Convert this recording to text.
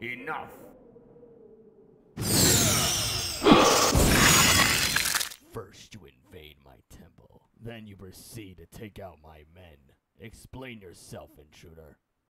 Enough! First you invade my temple, then you proceed to take out my men. Explain yourself, intruder.